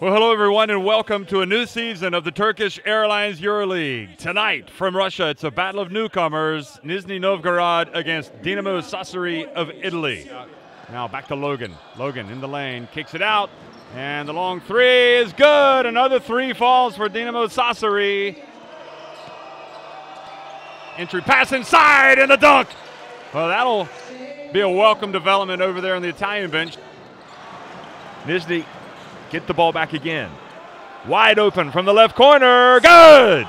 Well, hello everyone, and welcome to a new season of the Turkish Airlines EuroLeague. Tonight from Russia, it's a battle of newcomers: Nizhny Novgorod against Dinamo Sassari of Italy. Now back to Logan. Logan in the lane, kicks it out, and the long three is good. Another three falls for Dinamo Sassari. Entry pass inside and the dunk. Well, that'll be a welcome development over there on the Italian bench. Nizhny get the ball back again. Wide open from the left corner. Good.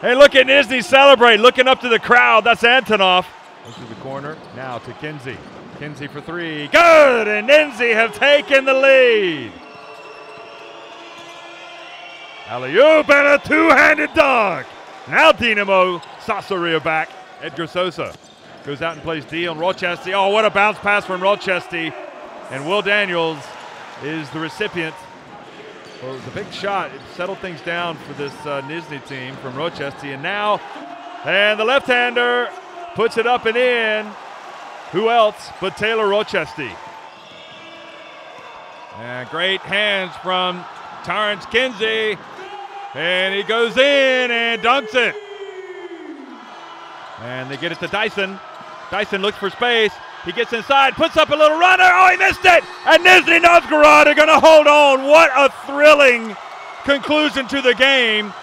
Hey, look at Nizhny celebrate, looking up to the crowd. That's Antonov. Into the corner. Now to Kinsey. Kinsey for three. Good. And Nizhny have taken the lead. Alley oop and a two-handed dunk. Now Dinamo Sassari back. Edgar Sosa goes out and plays D on Rochestie. Oh, what a bounce pass from Rochestie. And Will Daniels is the recipient. Well, it was a big shot. It settled things down for this uh, Nizhny team from Rochestie. And now, and the left-hander puts it up and in. Who else but Taylor Rochestie? And great hands from Terrence Kinsey. And he goes in and dunks it. And they get it to Dyson. Dyson looks for space. He gets inside, puts up a little runner. Oh, he missed it! And Nizhny Novgorod are going to hold on. What a thrilling conclusion to the game.